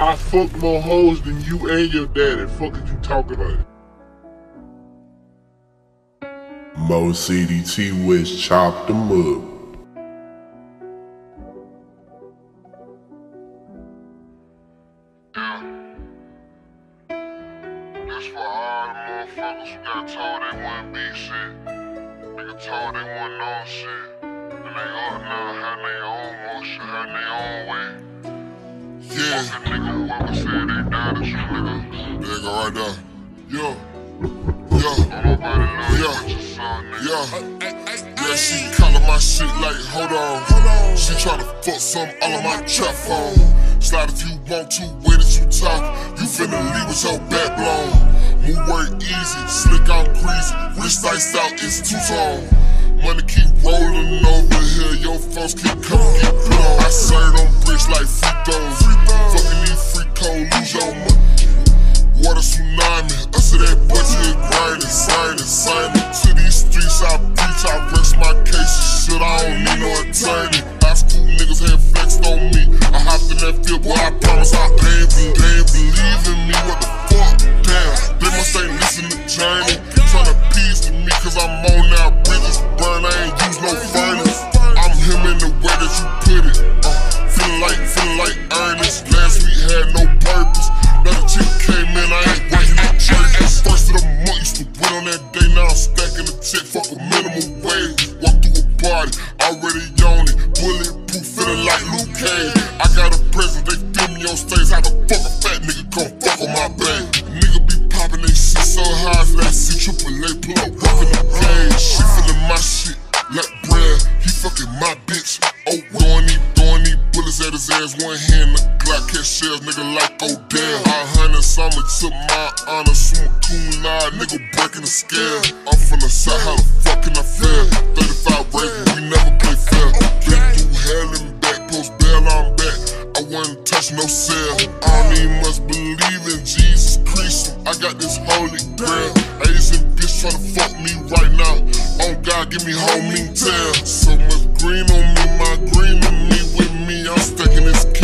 I fuck more hoes than you and your daddy. Fuck is you talking about? it. Mocity Twest chopped them up. Yeah. This for all the motherfuckers who got told they wouldn't be shit. Nigga told they wasn't on shit. And they up now, having their own motion, having their own way. Yeah, a nigga whoever said they died at you, nigga. there go right there. Yo, yo, you Yeah. but your son, nigga. yeah. Yeah, she calling my shit like, hold on, hold on. She tryna fuck some all on my trap phone. Slide if you want to, wait as you talk. You finna leave with your back blown. Move work easy, slick out greasy. Wrist iced out, it's two tone. Money keep rolling over here, your folks keep coming, keep blown. I serve them bricks like tsunami, us to that boy to it grinding, signing, signing. To these streets, I preach, I rest my case. Shit, I don't need no attorney. High school niggas had flexed on me. I hopped in that field, boy, I promise I the fuck a minimum wage. Walk through a party, already on it. Bulletproof, feeling like Luke Cage. I got a present, they film me on stage. How the fuck a fat nigga come fuck on my bag? Nigga be popping they shit so high, so that C triple A pull up, rockin' the cage. She feeling my shit like bread. He fucking my bitch. Oh, throwing these, throwing these bullets at his ass. One hand, the Glock catch shells, nigga like Odell. I hundred summer took my honor, laude, nigga breaking the scale. I'm from the south, how the fuck can I fail? 35 race, we never play fair. Been through hell and back, post bail, I'm back. I wasn't touch no cell. I don't even must believe in Jesus Christ. I got this holy grail. Asian bitch tryna fuck me right now. Oh God, give me homing tail. So much green on me, my green on me with me. I'm stacking this care.